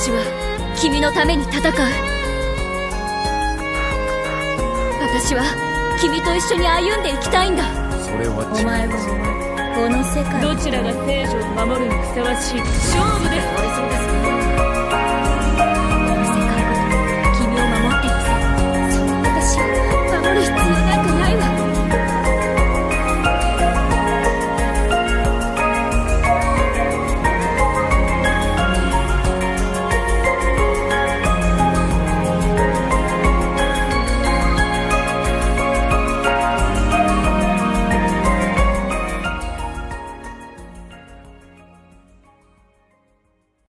私は君のために戦う。私は君と一緒に歩んでいきたいんだ。それはお前はこの世界どちらが聖女を守るにふさわしい勝負です。